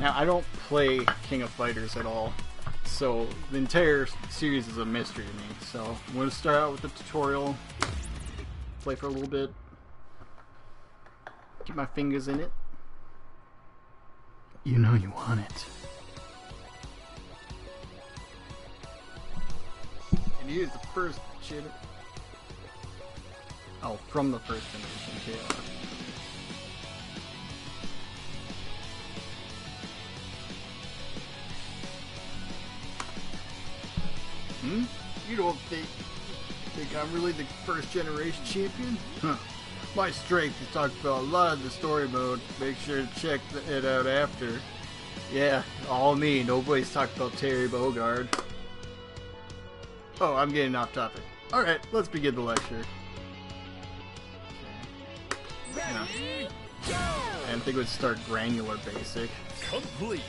Now, I don't play King of Fighters at all, so the entire series is a mystery to me. So I'm going to start out with the tutorial, play for a little bit, get my fingers in it. You know you want it. And here's the first shit. Oh, from the first generation KR. Hmm? You don't think think I'm really the first generation champion? Huh. My strength is talked about a lot of the story mode. Make sure to check it out after. Yeah, all me. Nobody's talked about Terry Bogard. Oh, I'm getting off topic. Alright, let's begin the lecture. Yeah. I think it would start granular basic. Complete.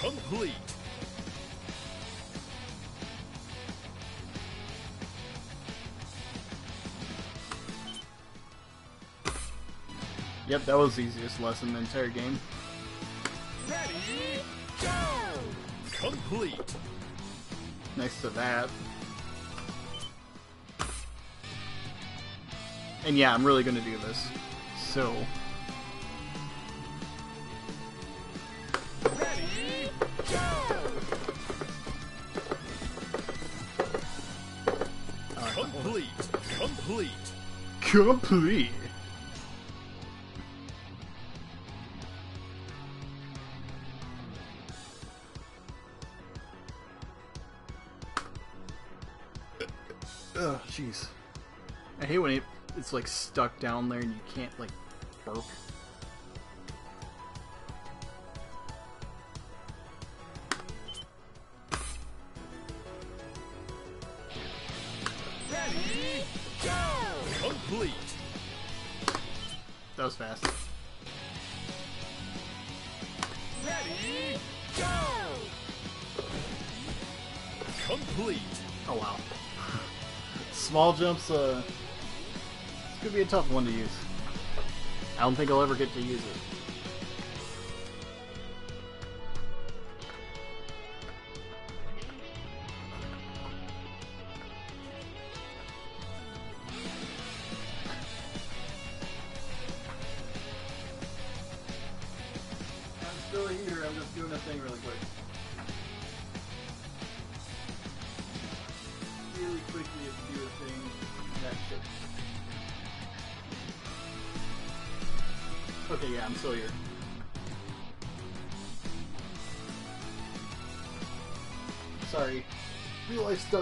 Complete. Yep, that was the easiest lesson in the entire game. Ready, go! Complete. Next to that. And yeah, I'm really gonna do this. So, Ready, go! Complete. Complete. complete. Ugh, jeez. I hate when it, it's like stuck down there and you can't like burp. Ready, go! Complete. That was fast. Small jumps, uh, gonna be a tough one to use. I don't think I'll ever get to use it.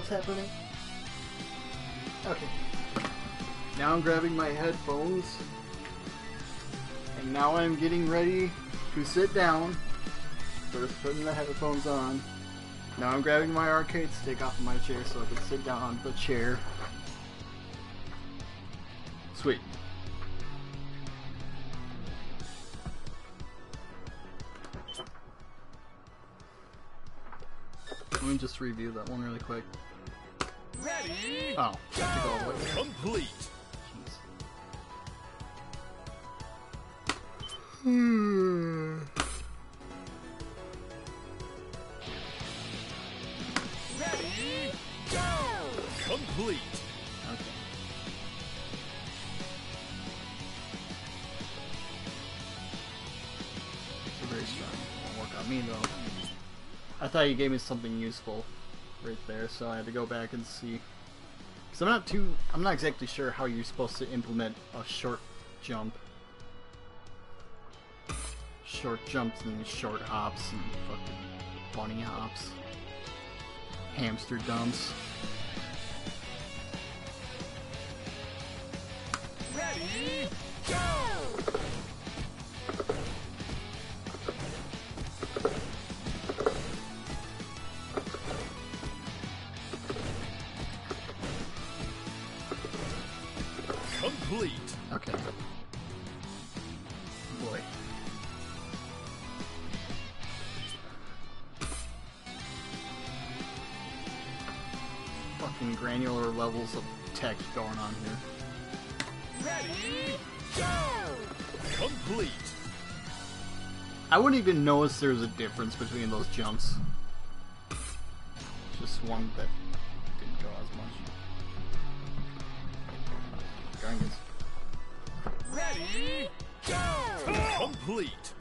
Stuff's happening. Okay. Now I'm grabbing my headphones. And now I'm getting ready to sit down. First putting the headphones on. Now I'm grabbing my arcade stick off of my chair so I can sit down on the chair. Me just review that one really quick. Ready, Oh, I have to go all the way there. complete. Jeez. Hmm. Ready, go! Complete. Okay. It's very strong. Won't work on me though. I thought you gave me something useful right there, so I had to go back and see. Cause I'm not too, I'm not exactly sure how you're supposed to implement a short jump. Short jumps and short hops and fucking bunny hops. Hamster dumps. Ready, go! Levels of text going on here. Ready, go! Complete. I wouldn't even notice there's a difference between those jumps. Just one that didn't go as much. Ready, go! Complete.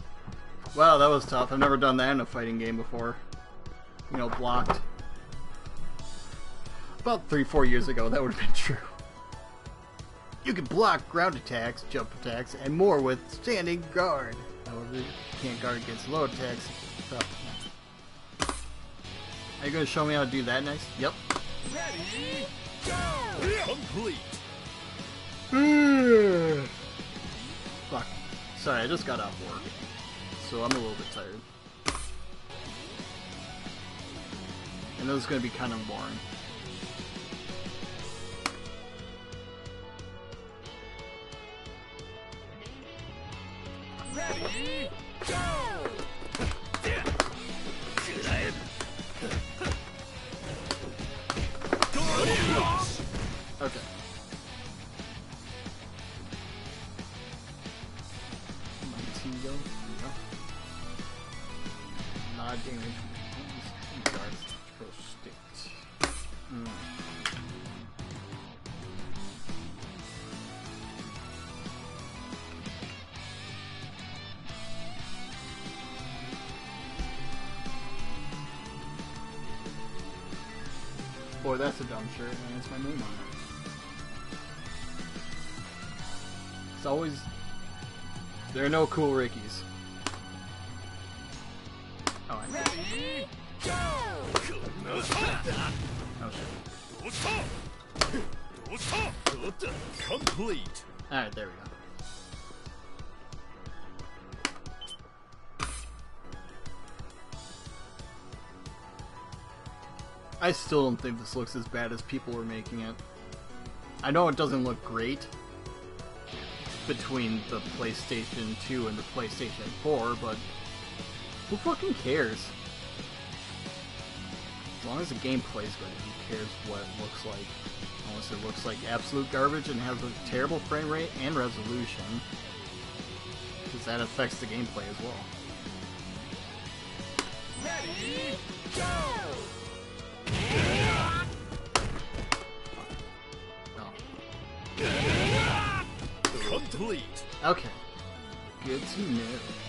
Wow, that was tough. I've never done that in a fighting game before. You know, blocked. About three, four years ago, that would have been true. You can block ground attacks, jump attacks, and more with standing guard. However, you can't guard against low attacks. So, Are you going to show me how to do that next? Yep. Ready, go! Complete. Fuck. Sorry, I just got off work. So I'm a little bit tired. And this is going to be kind of boring. Ready, shirt, and it's my name on it. It's always. There are no cool Rickies. Oh, I Ready, go! Oh shit. Complete. Alright, there we go. I still don't think this looks as bad as people were making it. I know it doesn't look great between the PlayStation 2 and the PlayStation 4, but who fucking cares? As long as the gameplay's good, who cares what it looks like? Unless it looks like absolute garbage and has a terrible frame rate and resolution. Because that affects the gameplay as well. Ready, go! Complete. Okay. Good to know.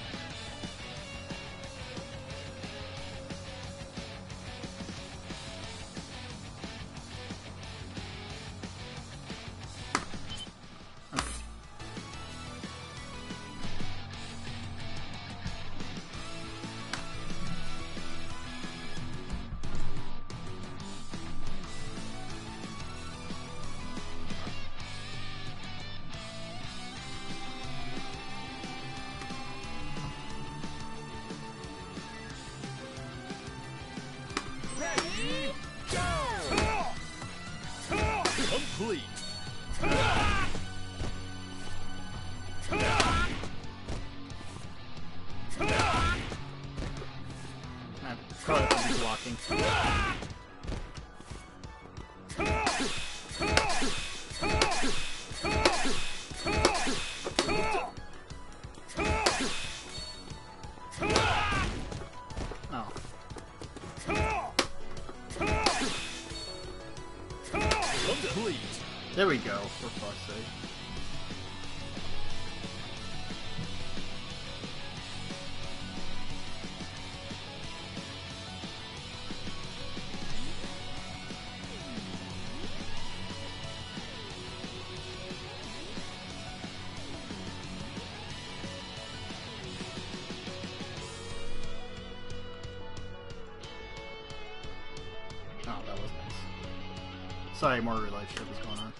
Sorry, more real life shit was going on.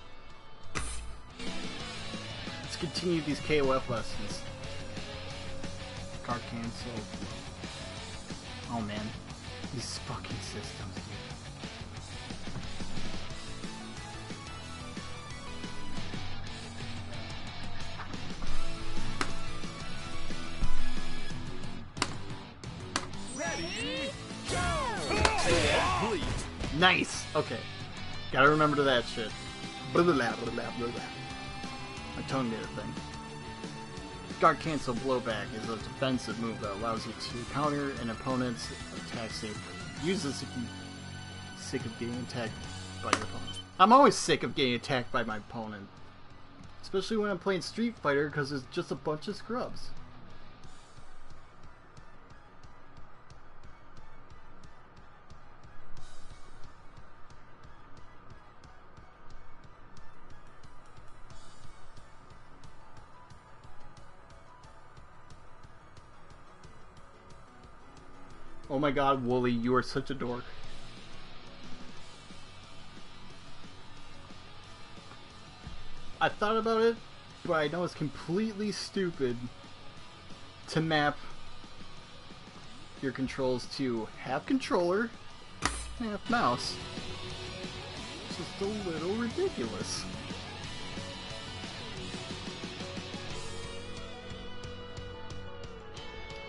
Let's continue these KOF lessons. Guard cancel. Oh man, these fucking systems, dude. Ready, go! Nice. Okay, remember to that shit. Blah, blah, blah, blah, blah, blah. My tongue did a thing. Guard Cancel Blowback is a defensive move that allows you to counter an opponent's attack safely. Use this if you're sick of getting attacked by your opponent. I'm always sick of getting attacked by my opponent. Especially when I'm playing Street Fighter because it's just a bunch of scrubs. My god, Wooly, you are such a dork. I thought about it, but I know it's completely stupid to map your controls to half controller, half mouse. It's just a little ridiculous.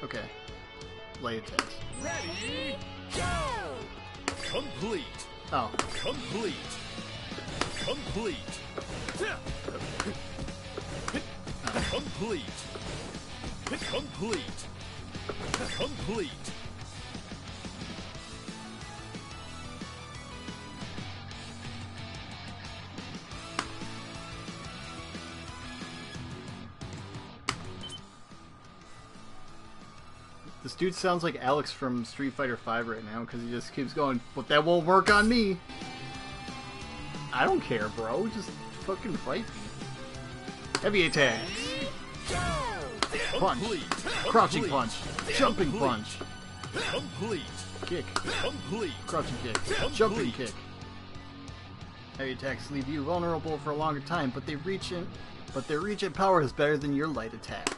Okay. Lay attacks. Ready, go! Complete. Oh, Complete. Complete. Complete. Complete. Complete. Dude sounds like Alex from Street Fighter V right now because he just keeps going, but that won't work on me. I don't care, bro. Just fucking fight me. Heavy attacks. Punch. Crouching punch. Jumping punch. Complete. Kick. Complete. Crouching kick. Jumping kick. Heavy attacks leave you vulnerable for a longer time, but they reach in but their reach and power is better than your light attack.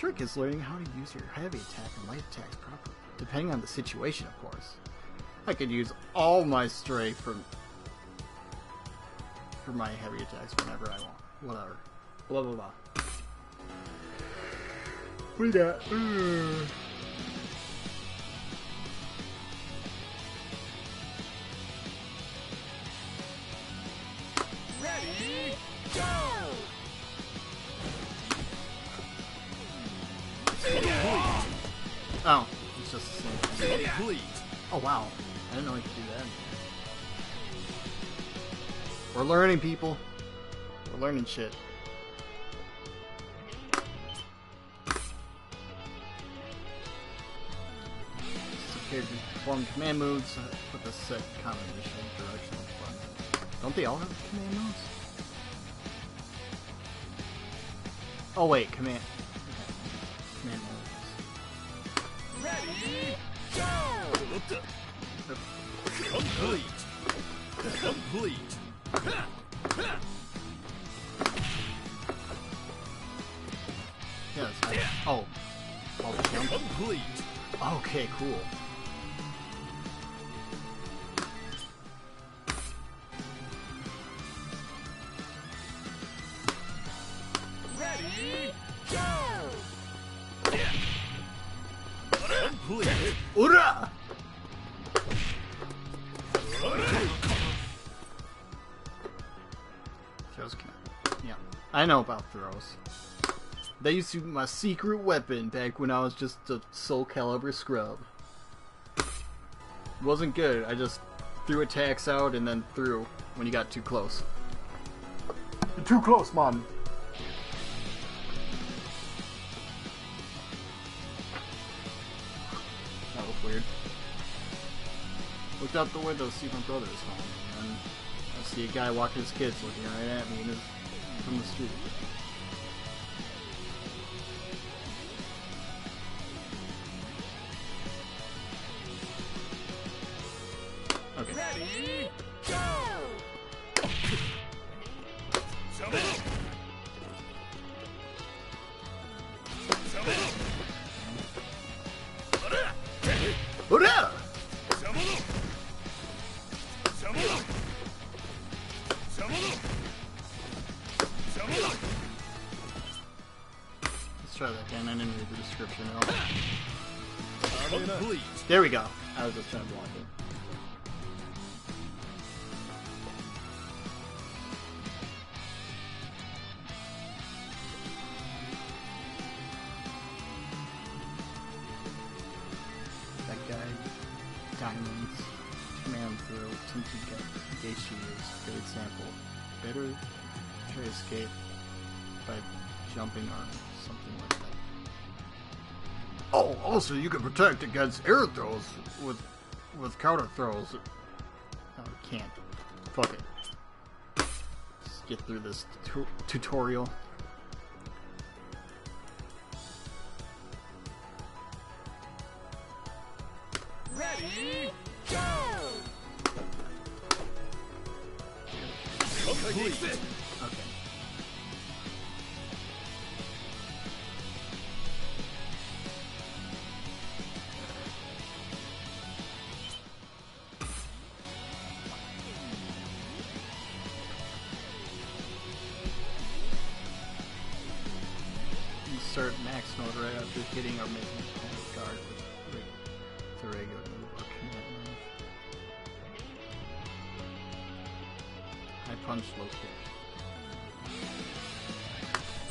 Trick is learning how to use your heavy attack and light attacks properly, depending on the situation, of course. I could use all my strength from for my heavy attacks whenever I want. Whatever. Blah blah blah. We got. Uh, Oh wow, I didn't know I could do that. We're learning, people. We're learning shit. Secure to perform command moves with a set combination of directional buttons. Don't they all have command moves? Oh wait, command. Okay. Command moves. Ready, go! Complete. Complete. Yes. I, oh. Oh. Complete. Okay, cool. I know about throws. They used to be my secret weapon back when I was just a Soul Calibur scrub. Wasn't good. I just threw attacks out and then threw when you got too close. You're too close, man. That was weird. Looked out the window to see my brother home, and I see a guy walking his kids looking right at me in his, from the street. There we go. I was just trying to Also you can protect against air throws with with counter throws. No, I can't. Fuck it. Let's get through this tu- tutorial.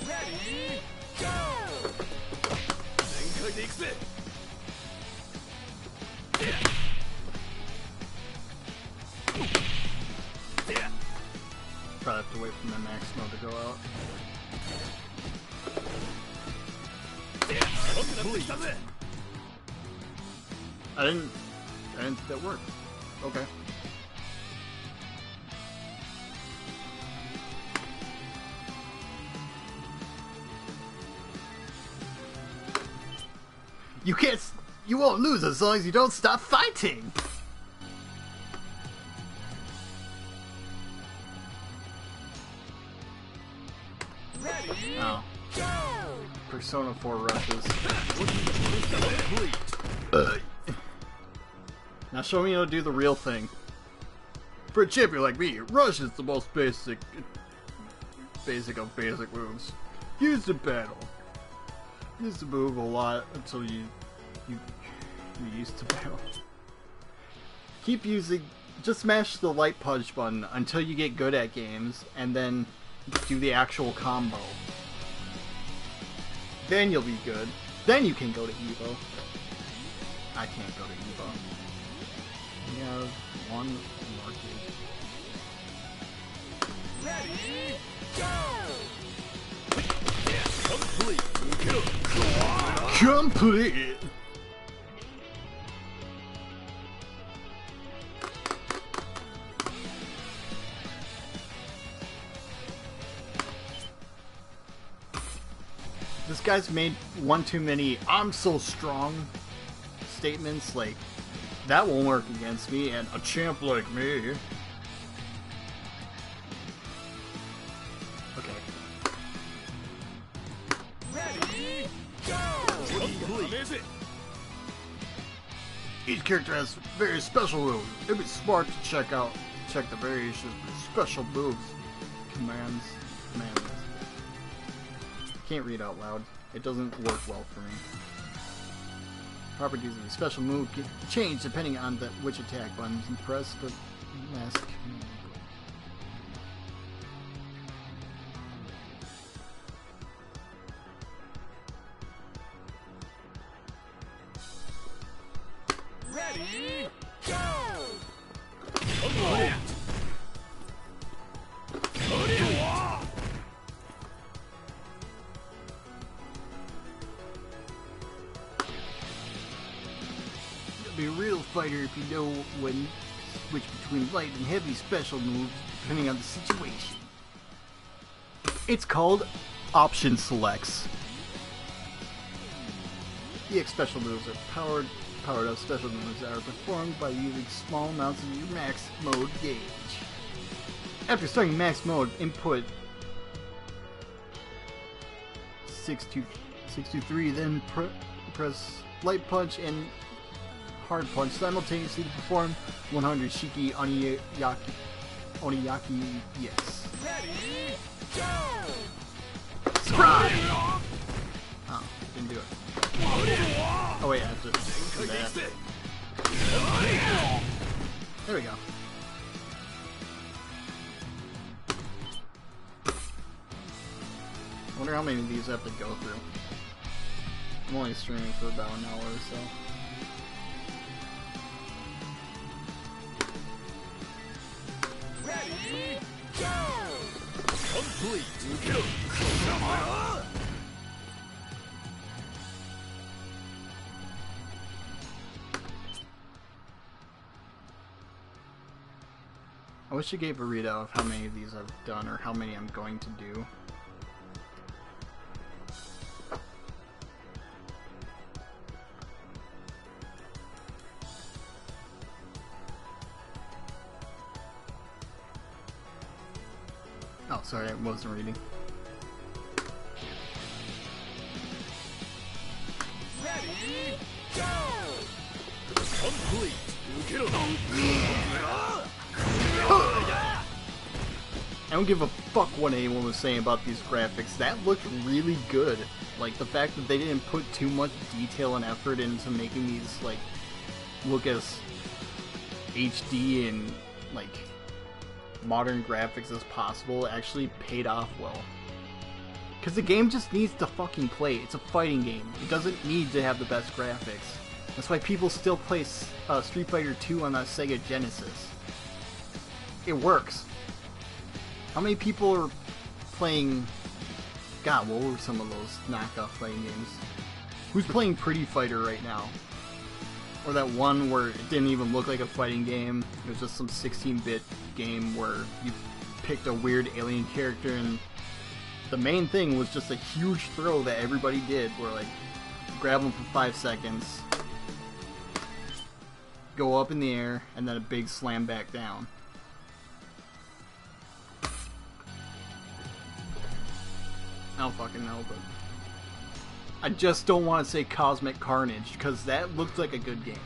Ready, go! 全開でいくぜ Probably have to wait for the max mode to go out. 強くなってきたぜ I didn't. I didn't think that worked. Okay. You can't. You won't lose as long as you don't stop fighting. Ready, Oh! Persona 4 rushes. Now show me how to do the real thing. For a champion like me, Rush is the most basic, basic of basic moves. Use the battle. Use the move a lot until you, you, you're used to battle. Keep using, just smash the light punch button until you get good at games, and then do the actual combo. Then you'll be good. Then you can go to Evo. I can't go to Evo. We have one market. Ready, go! Complete. Complete! This guy's made one too many I'm so strong statements like that won't work against me and a champ like me. Okay. Ready, go! Complete. Each character has very special moves. It'd be smart to check out check the variations of special moves. Commands commands. Can't read out loud. It doesn't work well for me. Properties of a special move can change depending on the which attack buttons you press, mask command. Special moves depending on the situation. It's called option selects. EX special moves are powered powered up special moves that are performed by using small amounts of your max mode gauge. After starting max mode, input 623, then pr- press light punch and hard punch simultaneously to perform 100 Shiki Oniyaki Oniyaki yes. Ready, go! Surprise! Oh, didn't do it. Oh wait, I have to that. There we go. I wonder how many of these I have to go through. I'm only streaming for about an hour or so. I wish it gave a readout of how many of these I've done or how many I'm going to do. Reading. Ready, go! Complete. I don't give a fuck what anyone was saying about these graphics. That looked really good. Like the fact that they didn't put too much detail and effort into making these like look as HD and like modern graphics as possible actually paid off well. Cause the game just needs to fucking play. It's a fighting game. It doesn't need to have the best graphics. That's why people still play uh, Street Fighter 2 on the Sega Genesis. It works. How many people are playing? God, what were some of those knockoff fighting games? Who's playing Pretty Fighter right now? Or that one where it didn't even look like a fighting game. It was just some 16-bit game where you picked a weird alien character and the main thing was just a huge throw that everybody did where like grab them for five seconds go up in the air and then a big slam back down I don't fucking know, but I just don't want to say Cosmic Carnage because that looked like a good game.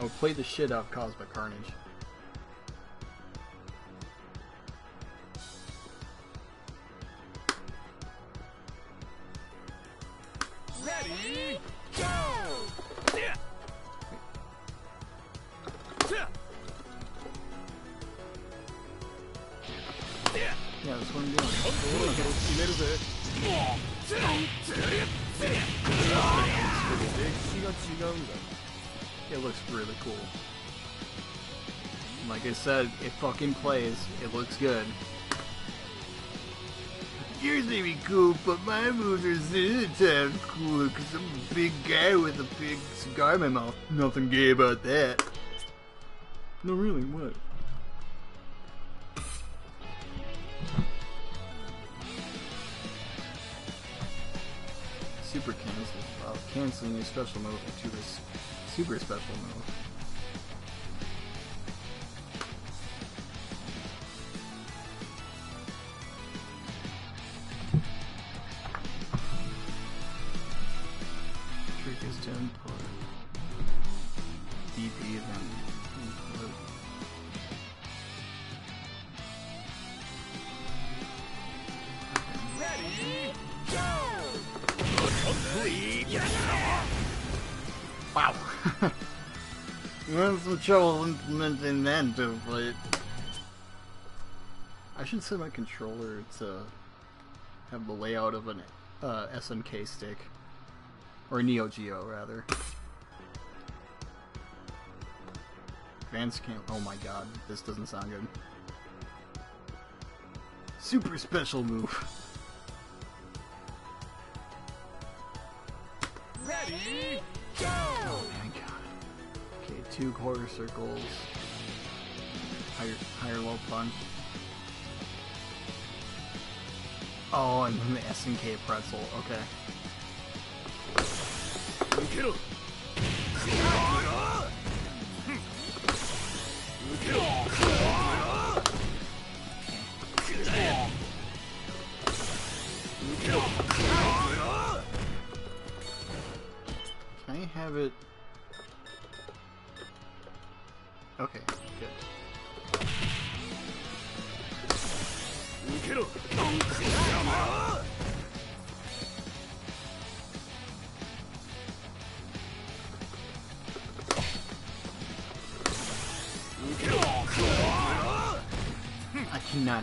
I would play the shit out of Cosmic Carnage. Ready, go! Yeah. That's what I'm doing. It looks really cool. Like I said, it fucking plays. It looks good. Yours may be cool, but my moves are zillion times cooler because I'm a big guy with a big cigar in my mouth. Nothing gay about that. No, really, what? Super cancel. Canceling your special move to this super special move. Trick is to input DP then input. Had some trouble implementing that to it. I should set my controller to have the layout of an uh, SNK stick. Or Neo Geo, rather. Advanced Camp. Oh my god, this doesn't sound good. Super special move. Ready, go! Oh my god. Okay, two quarter circles, higher, higher low punch. Oh, and then the SNK pretzel, okay. Can I have it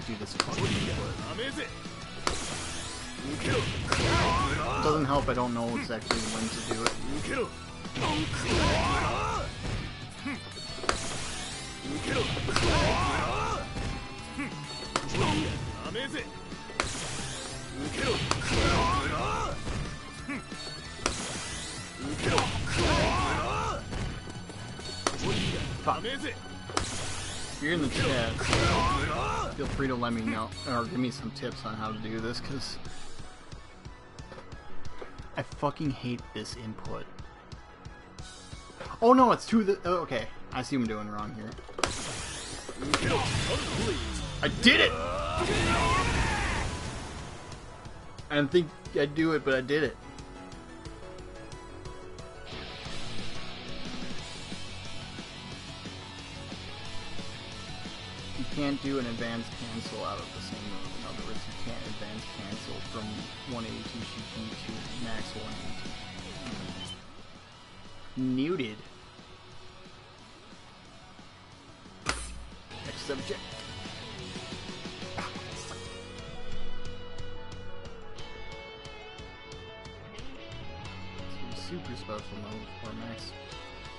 do this fucking. Doesn't help, I don't know exactly when to do it. Fuck. You're in the chat feel free to let me know or give me some tips on how to do this because I fucking hate this input. Oh no, it's to the. Oh, okay, I see what I'm doing wrong here. I did it! I didn't think I'd do it, but I did it. Can't do an advanced cancel out of the same move. In other words, you can't advance cancel from 180 TCP to max 180. Muted. Next subject. Super special mode or max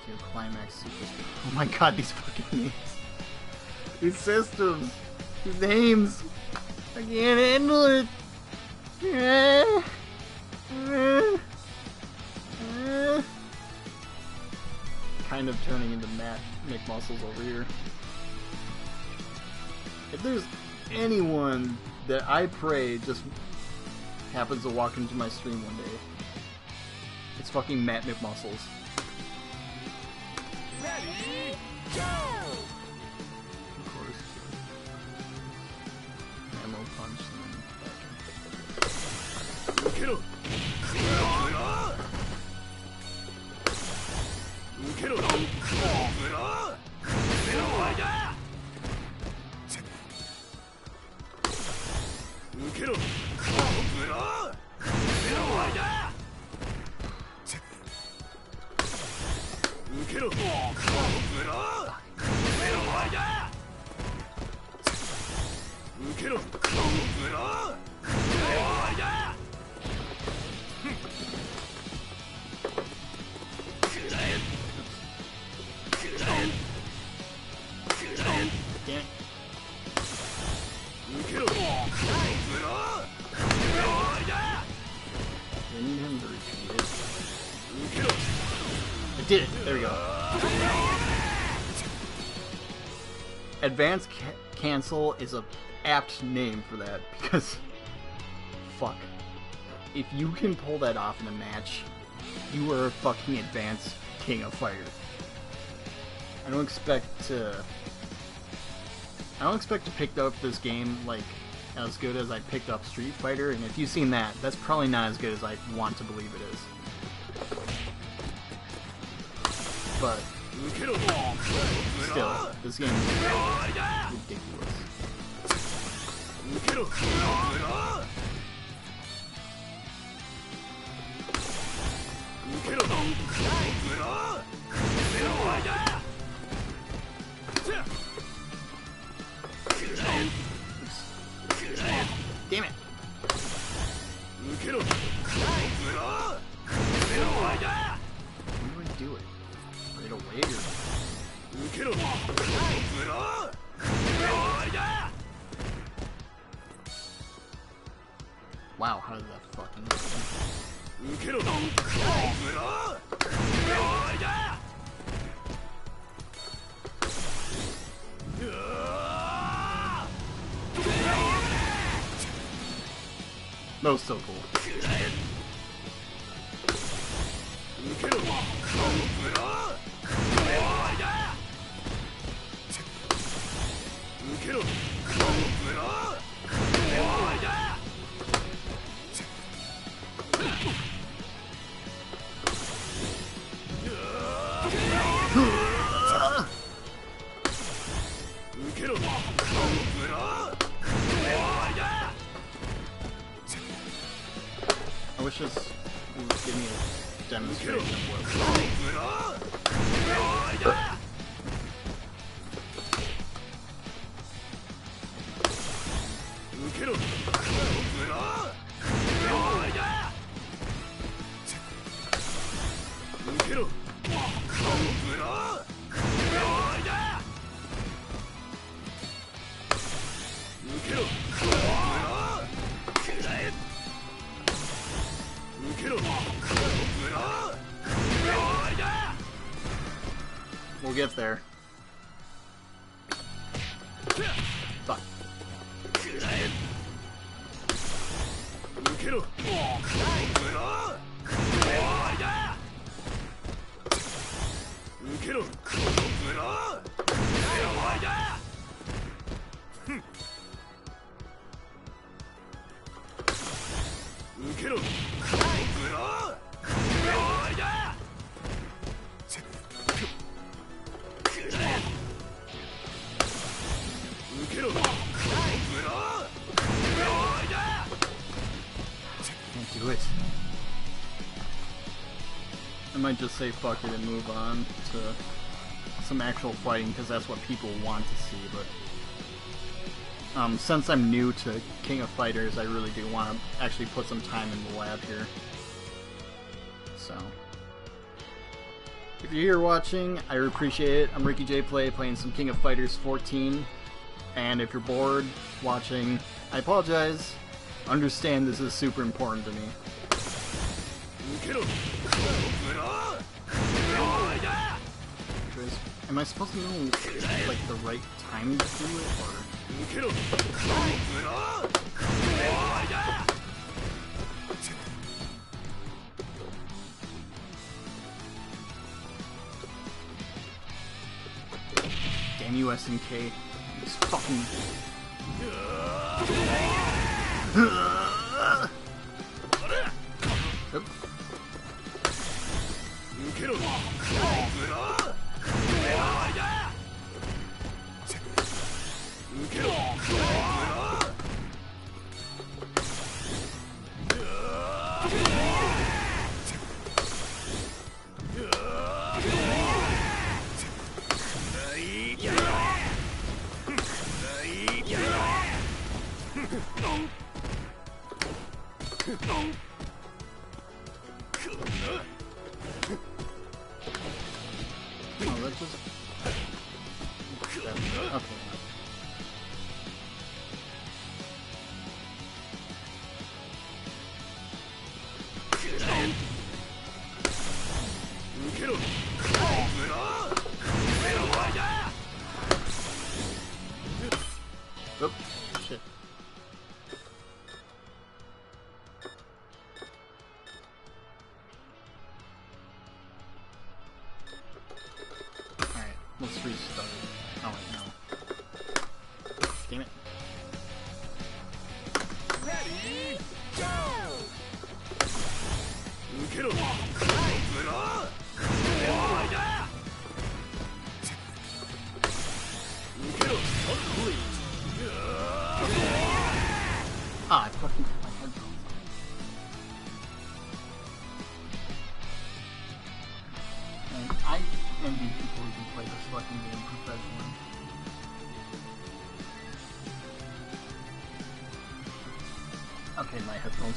to climax super special. Oh my god, these fucking names. These systems. These names. I can't handle it. Kind of turning into Matt McMuscles over here. If there's anyone that I pray just happens to walk into my stream one day, it's fucking Matt McMuscles. Ready, go! Punch and Advance ca- Cancel is a apt name for that because fuck. If you can pull that off in a match, you are a fucking advanced king of fire. I don't expect to I don't expect to pick up this game like as good as I picked up Street Fighter, and if you've seen that, that's probably not as good as I want to believe it is. But still, this game is 前だ ridiculous. 受けろ受けろ目の前だ Damn it! get away or Wow, how did that fucking That was so cool. 受 get there. Just say fuck it and move on to some actual fighting because that's what people want to see. But um, since I'm new to King of Fighters, I really do want to actually put some time in the lab here. So, if you're here watching, I appreciate it. I'm Ricky J Play playing some King of Fighters 14. And if you're bored watching, I apologize. Understand this is super important to me. Am I supposed to know, like, the right time to do it, or...? Damn you, SNK. It's fucking...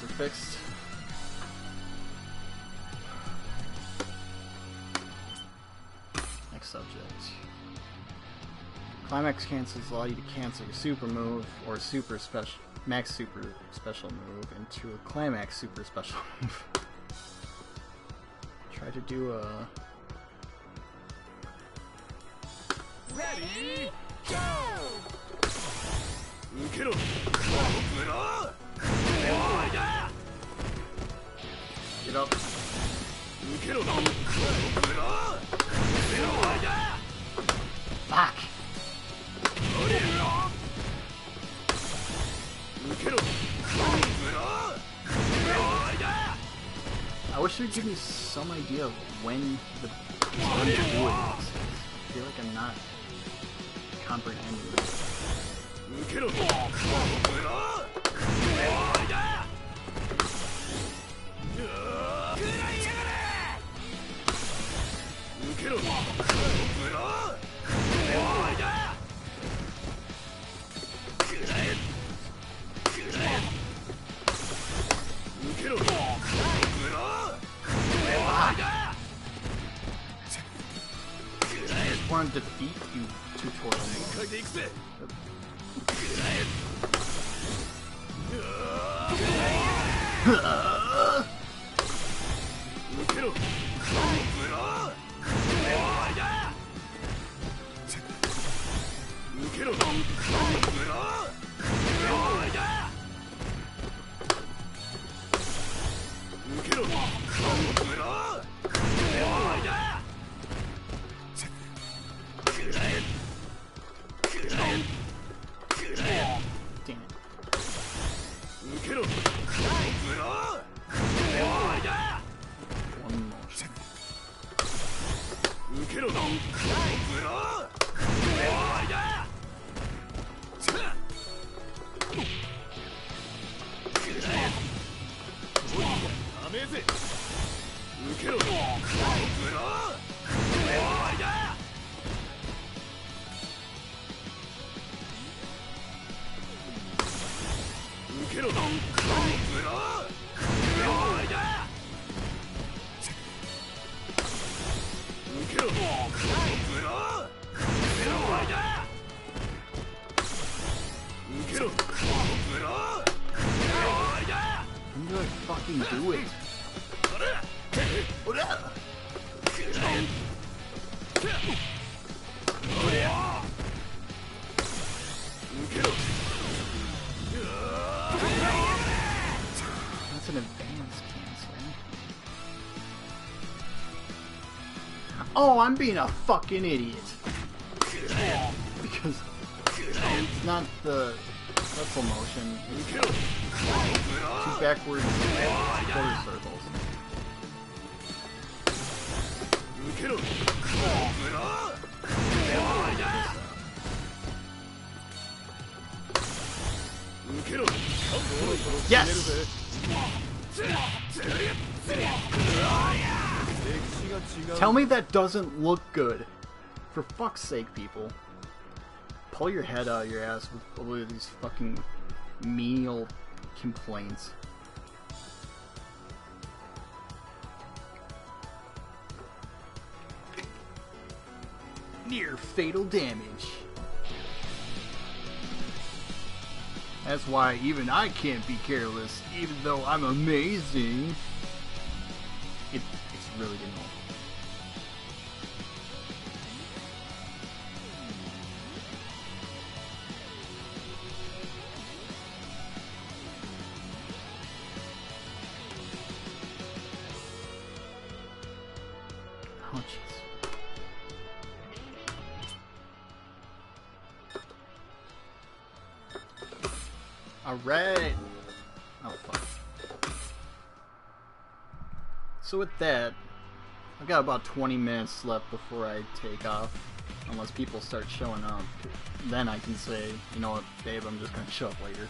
are fixed. Next subject. Climax cancels allow you to cancel your super move or super special max super special move into a climax super special move. Try to do a Ready, go! けろ get up. 受けろ Fuck. 受けろ I wish you'd give me some idea of when the when to do it. I feel like I'm not comprehending. this. Want to defeat you, tutorial. 書 Oh, I'm being a fucking idiot. Because it's not the pretzel motion. It's two backwards quarter circles. Tell me that doesn't look good. For fuck's sake, people. Pull your head out of your ass with all of these fucking menial complaints. Near fatal damage. That's why even I can't be careless, even though I'm amazing. It, it's really good. Got about 20 minutes left before I take off. Unless people start showing up. Then I can say, you know what, babe, I'm just gonna show up later.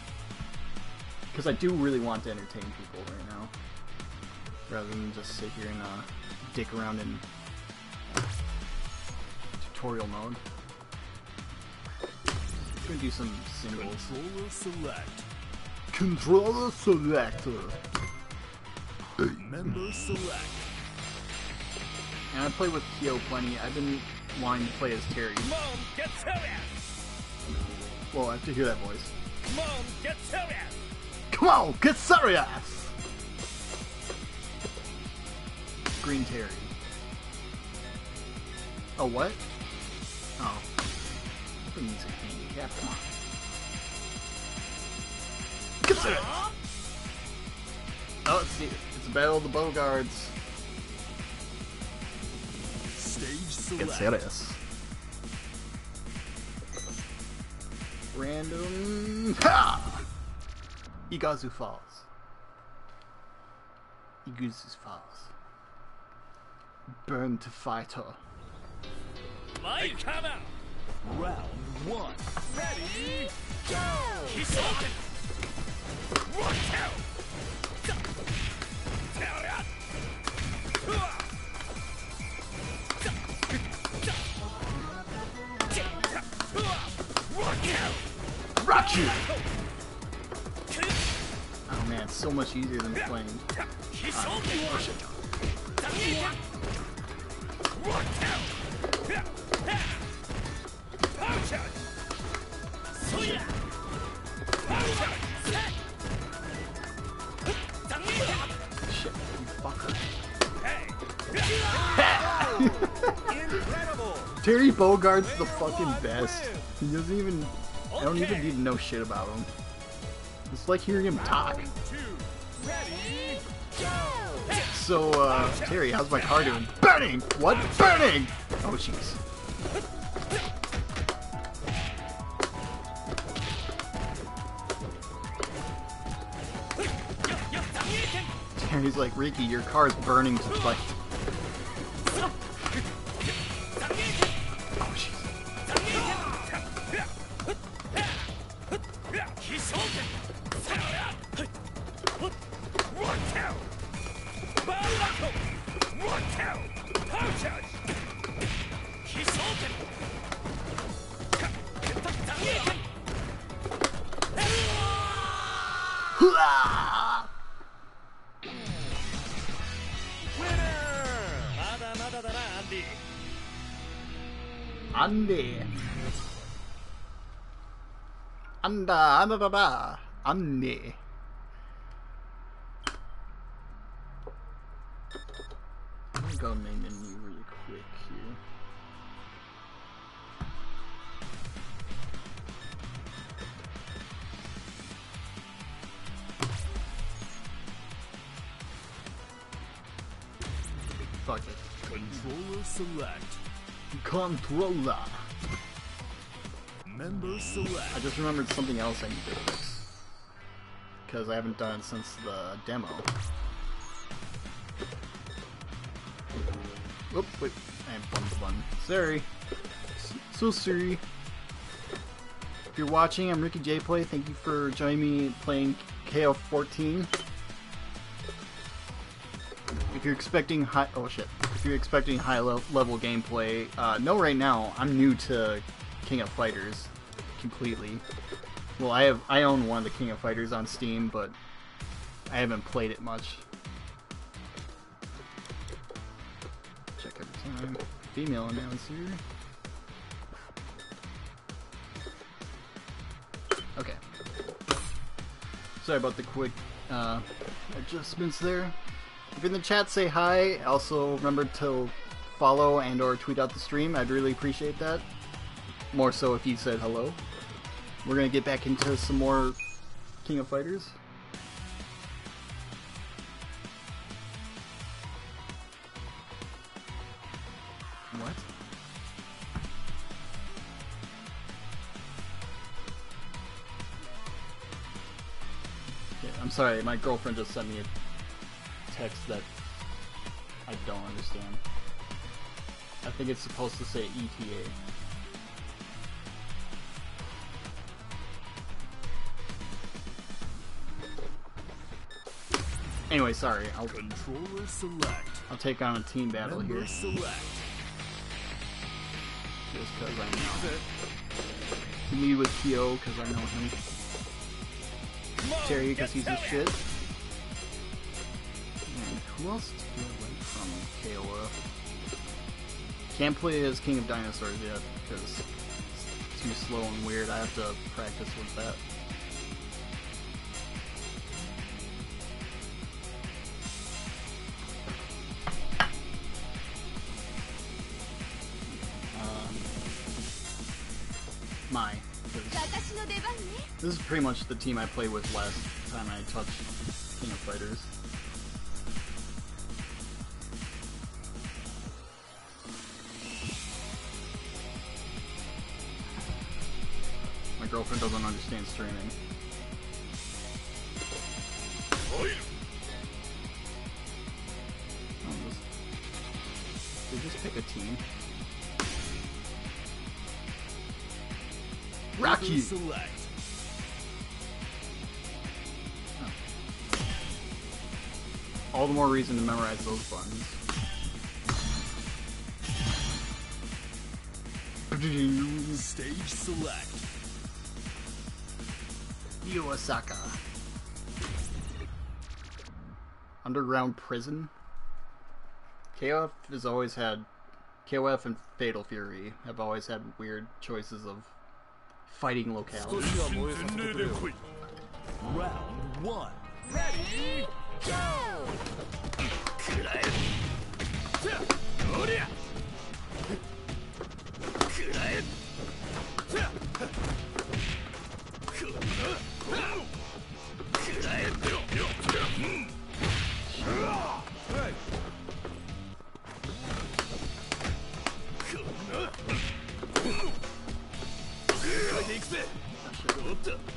Because I do really want to entertain people right now. Rather than just sit here and uh, dick around in tutorial mode. I'm gonna do some singles. Controller select Controller selector. Member select And I play with Kyo plenty. I've been wanting to play as Terry. Come on, get serious Well, I have to hear that voice. Come on, get serious Come on, get serious! Green Terry. Oh, what? Oh. Who needs a handicap? Come on. Get serious! Oh, it's the, it's the Battle of the Bogards. Get serious. Random. Ha! Iguazu Falls. Iguazu Falls. Burn to fighter. My camera Round one Ready Go Kishoken Watch out Rock you! Oh man, it's so much easier than playing. Shit, you fucker. Incredible! Terry Bogard's the fucking best. He doesn't even. I don't even need to know shit about him. It's like hearing him talk. Two, ready, go! So, uh, Terry, how's my car doing? Burning! What? Burning! Oh, jeez. Terry's like, Ricky, your car's burning to fight. まだまだだなアンディ Andy. Anda, anda, da, da. Andy. Let me go main menu really select Controller. Member select I just remembered something else I need to fix. Because I haven't done it since the demo. Oop, wait. I am bumped the button. Sorry. So sorry. If you're watching, I'm Ricky J Play. Thank you for joining me playing KO 14. If you're expecting high, oh shit, if you're expecting high le- level gameplay, uh, no, right now I'm new to King of Fighters completely. Well, I have I own one of the King of Fighters on Steam, but I haven't played it much. Check every time. Female announcer. Okay. Sorry about the quick uh, adjustments there. If in the chat, say hi. Also, remember to follow and or tweet out the stream. I'd really appreciate that. More so if you said hello. We're gonna get back into some more King of Fighters. What? Yeah, I'm sorry, my girlfriend just sent me a text that I don't understand. I think it's supposed to say ETA. Anyway, sorry. I'll Controller select I'll take on a team battle Member here select just because I know. Me with Kyo because I know him. Terry because he's a shit. Who else I from Can't play as King of Dinosaurs yet, because it's too slow and weird. I have to practice with that. Um, my. This is pretty much the team I played with last time I touched King of Fighters. Understand streaming. Oh, just pick a team. Rocky! Select oh. All the more reason to memorize those buttons. Stage select Yosaka. Osaka. Underground prison? KOF has always had. KOF and Fatal Fury have always had weird choices of fighting locales. Round one. Ready, go! っと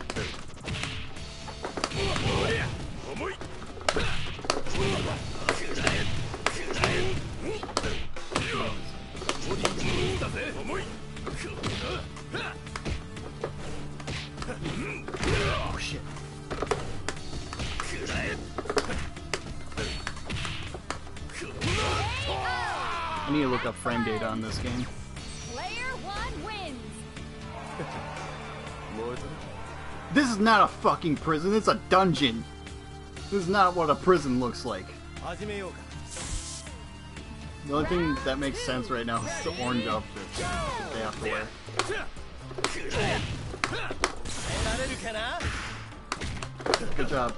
not a fucking prison, it's a dungeon. This is not what a prison looks like. The only thing that makes sense right now is the orange outfit that they have to wear. Good job.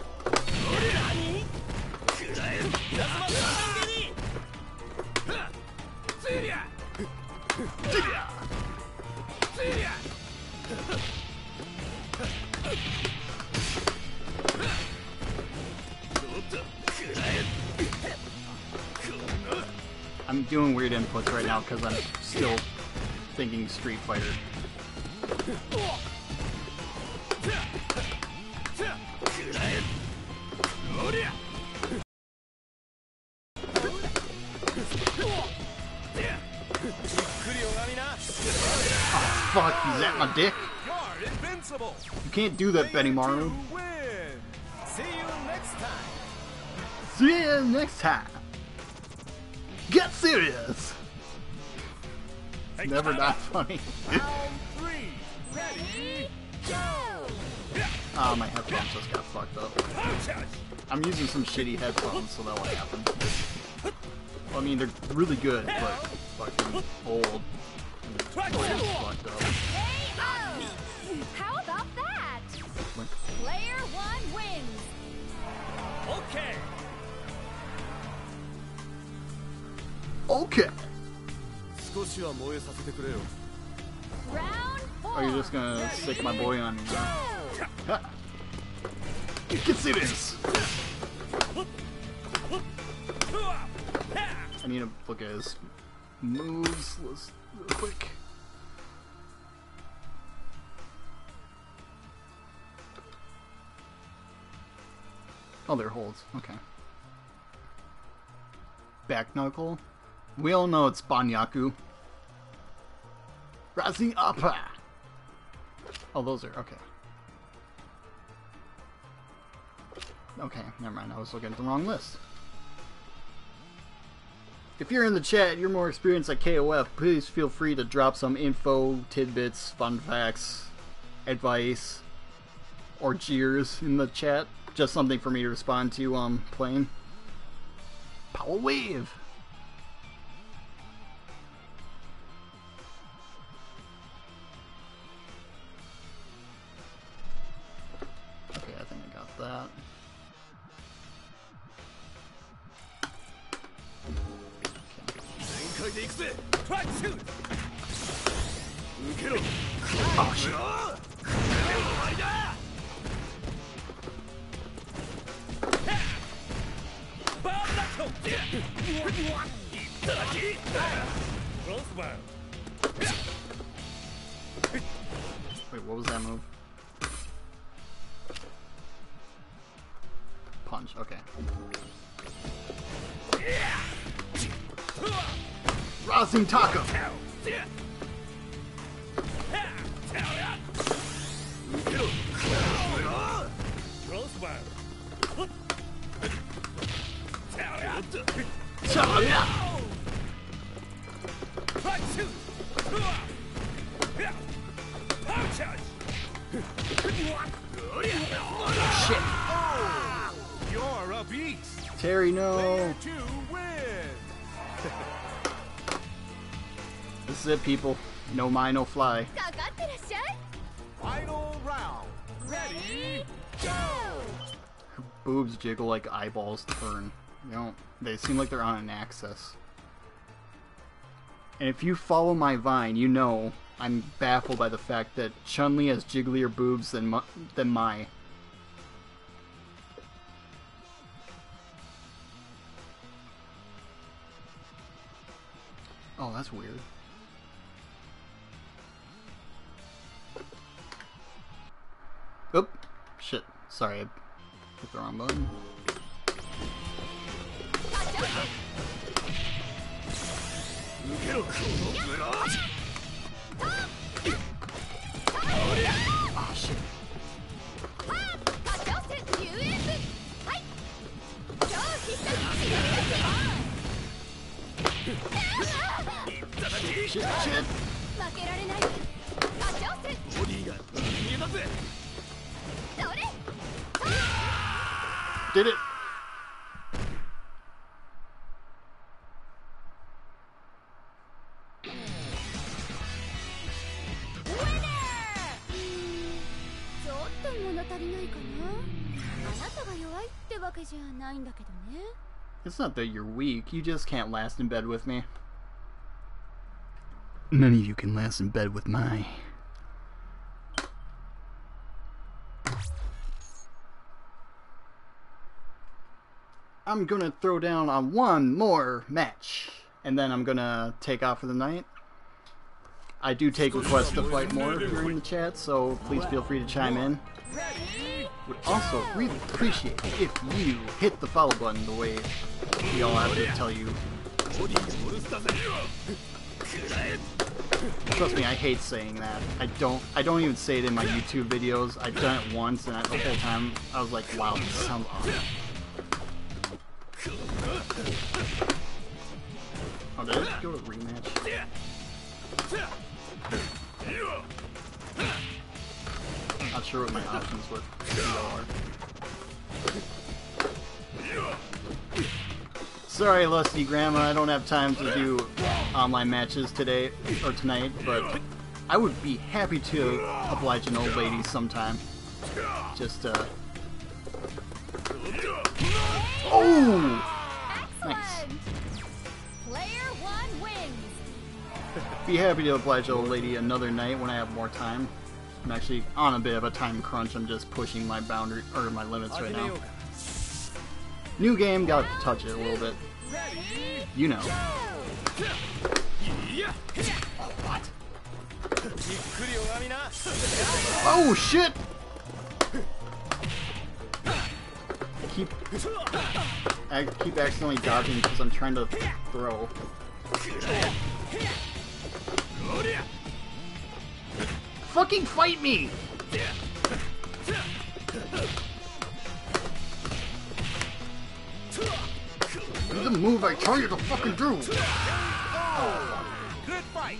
Doing weird inputs right now because I'm still thinking Street Fighter. Fuck, he's at my dick. You can't do that, Benimaru. see you next time See you next time. Get serious. Never not funny. three ready go Ah, my headphones just got fucked up. I'm using some shitty headphones, so that will happen. Well, I mean, they're really good, but fucking old. And the voice is fucked up. Four. Oh, you're just gonna stick my boy on me, huh? Ha. Get serious. I need to look at his moves. Let's real quick. Oh, they're holds. Okay. Back knuckle. We all know it's Banyaku. Rising Upper. Oh, those are okay. Okay, never mind. I was looking at the wrong list. If you're in the chat, you're more experienced at KOF, please feel free to drop some info, tidbits, fun facts, advice, or jeers in the chat. Just something for me to respond to I'm playing. Power Wave! people. No mine, no fly. Final round. Ready, go! Boobs jiggle like eyeballs turn. They don't. They seem like they're on an axis. And if you follow my vine, you know I'm baffled by the fact that Chun Li has jigglier boobs than my, than my. Oh, that's weird. Oop, shit. Sorry, I hit the wrong button. Ah, shit. Shit, shit. Did it. It's not that you're weak, you just can't last in bed with me. None of you can last in bed with my I'm gonna throw down on one more match, and then I'm gonna take off for the night. I do take requests to fight more during the chat, so please feel free to chime in. Would also really appreciate if you hit the follow button the way we all have to tell you. Trust me, I hate saying that. I don't. I don't even say it in my YouTube videos. I've done it once, and I, the whole time I was like, "Wow, this sounds awesome." Oh, did it go to rematch? Not sure what my options are. Sorry, Lusty Grandma, I don't have time to do online matches today or tonight, but I would be happy to oblige an old lady sometime. Just, uh. Oh! Be happy to oblige old lady another night when I have more time. I'm actually on a bit of a time crunch. I'm just pushing my boundary or my limits right now. New game, got to touch it a little bit. You know. Oh shit! Keep I keep accidentally dodging because I'm trying to throw. Fucking fight me! Do the move I tell you to fucking do! Good fight.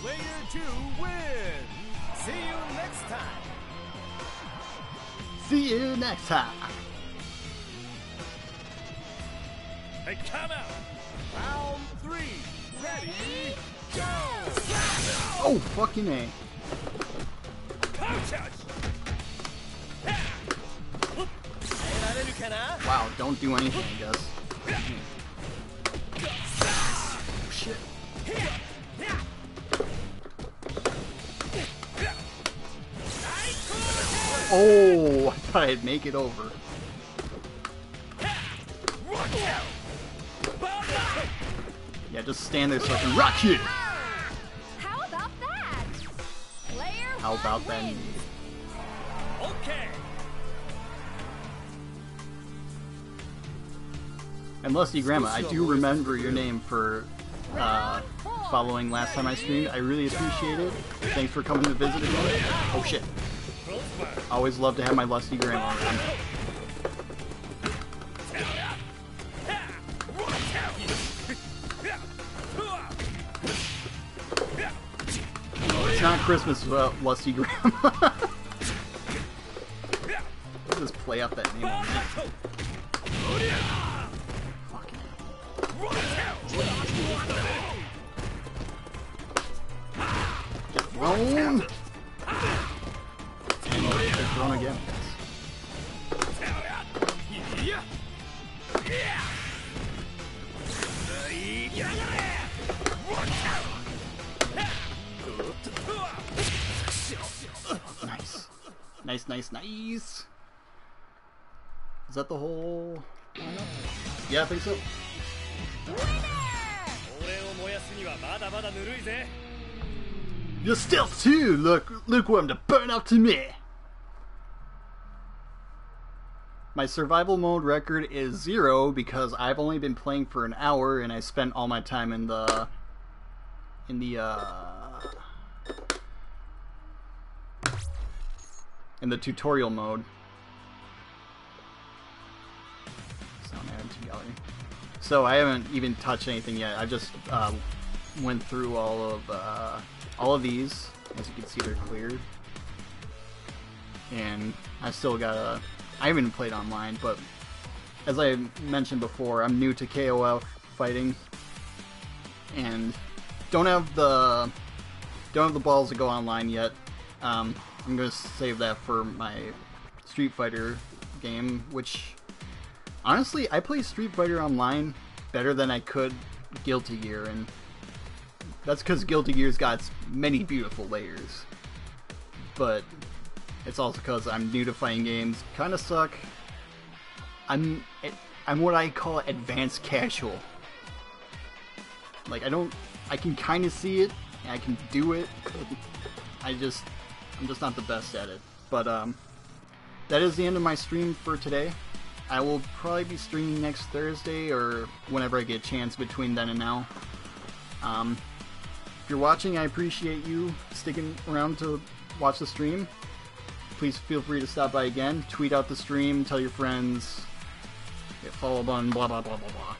Player two wins. See you next time. See you next time! Hey, come out. Round three. Ready, go. Oh, fucking A. Wow, don't do anything, I guess. Oh, shit. Oh, I thought I'd make it over. Yeah, just stand there so I can rock you! How about wins. Okay. And Lusty Grandma, I do remember your name for uh, following last time I streamed. I really appreciate it. Thanks for coming to visit again. Oh shit. Always love to have my Lusty Grandma around. Christmas without Lusty Grandma. Just play out that name. Is that the whole lineup? Yeah, I think so. You're still too look lukewarm to burn up to me. My survival mode record is zero because I've only been playing for an hour and I spent all my time in the in the uh in the tutorial mode. Sound add to gallery. So I haven't even touched anything yet. I just uh, went through all of uh, all of these. As you can see, they're cleared. and I still got a. I haven't played online, but as I mentioned before, I'm new to KOF fighting, and don't have the don't have the balls to go online yet. Um, I'm gonna save that for my Street Fighter game, which honestly I play Street Fighter online better than I could Guilty Gear, and that's because Guilty Gear's got many beautiful layers. But it's also because I'm new to fighting games, kind of suck. I'm I'm what I call advanced casual. Like I don't, I can kind of see it, I can do it. I just, I'm just not the best at it. But um, that is the end of my stream for today. I will probably be streaming next Thursday or whenever I get a chance between then and now. Um, if you're watching, I appreciate you sticking around to watch the stream. Please feel free to stop by again, tweet out the stream, tell your friends, get followed on blah blah blah blah blah.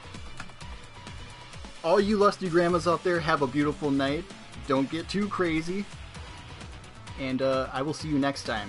All you lusty grandmas out there, have a beautiful night. Don't get too crazy. And uh, I will see you next time.